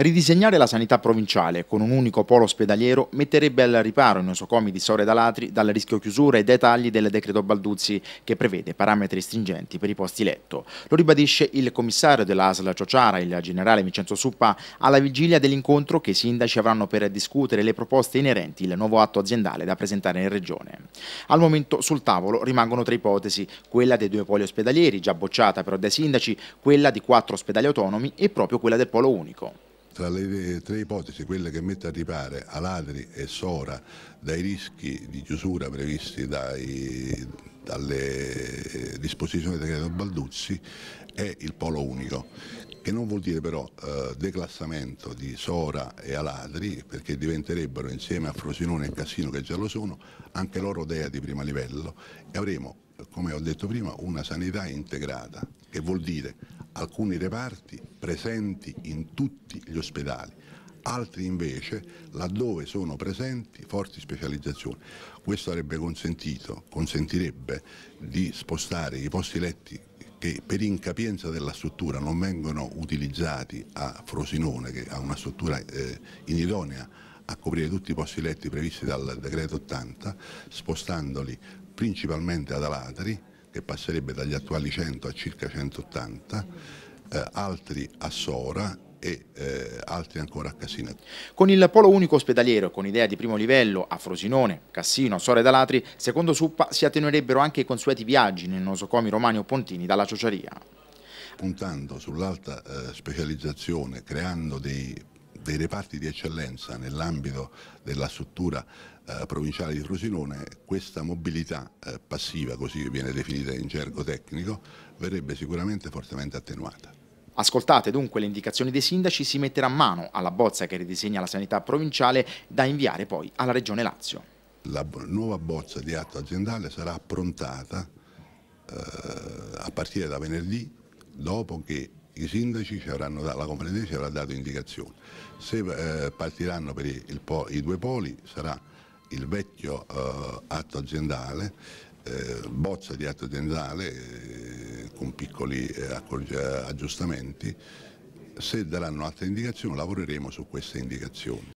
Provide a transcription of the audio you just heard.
Ridisegnare la sanità provinciale con un unico polo ospedaliero metterebbe al riparo i nosocomi di Sore Dalatri dal rischio chiusura e dai tagli del decreto Balduzzi che prevede parametri stringenti per i posti letto. Lo ribadisce il commissario dell'ASL Ciociara, il generale Vincenzo Suppa, alla vigilia dell'incontro che i sindaci avranno per discutere le proposte inerenti al nuovo atto aziendale da presentare in regione. Al momento sul tavolo rimangono tre ipotesi, quella dei due poli ospedalieri, già bocciata però dai sindaci, quella di quattro ospedali autonomi e proprio quella del polo unico tra le tre ipotesi, quelle che mette a ripare Aladri e Sora dai rischi di chiusura previsti dai, dalle disposizioni del decreto Balduzzi, è il polo unico, che non vuol dire però eh, declassamento di Sora e Aladri, perché diventerebbero insieme a Frosinone e Cassino, che già lo sono, anche loro dea di primo livello e avremo, come ho detto prima, una sanità integrata, che vuol dire alcuni reparti presenti in tutti gli ospedali, altri invece laddove sono presenti forti specializzazioni. Questo avrebbe consentito, consentirebbe di spostare i posti letti che per incapienza della struttura non vengono utilizzati a Frosinone, che ha una struttura eh, inidonea a coprire tutti i posti letti previsti dal decreto 80, spostandoli principalmente ad Alatri, che passerebbe dagli attuali 100 a circa 180, eh, altri a Sora e eh, altri ancora a Cassina. Con il polo unico ospedaliero con idea di primo livello a Frosinone, Cassino, Sora e Dalatri, secondo Suppa si attenuerebbero anche i consueti viaggi nei nosocomi romani o pontini dalla ciociaria. Puntando sull'alta eh, specializzazione, creando dei dei reparti di eccellenza nell'ambito della struttura eh, provinciale di Frosinone, questa mobilità eh, passiva, così viene definita in gergo tecnico, verrebbe sicuramente fortemente attenuata. Ascoltate dunque le indicazioni dei sindaci, si metterà mano alla bozza che ridisegna la sanità provinciale da inviare poi alla Regione Lazio. La nuova bozza di atto aziendale sarà approntata eh, a partire da venerdì dopo che i sindaci dato, la comprendenza ci avrà dato indicazioni. Se eh, partiranno per il, i due poli sarà il vecchio eh, atto aziendale, eh, bozza di atto aziendale eh, con piccoli eh, aggiustamenti. Se daranno altre indicazioni lavoreremo su queste indicazioni.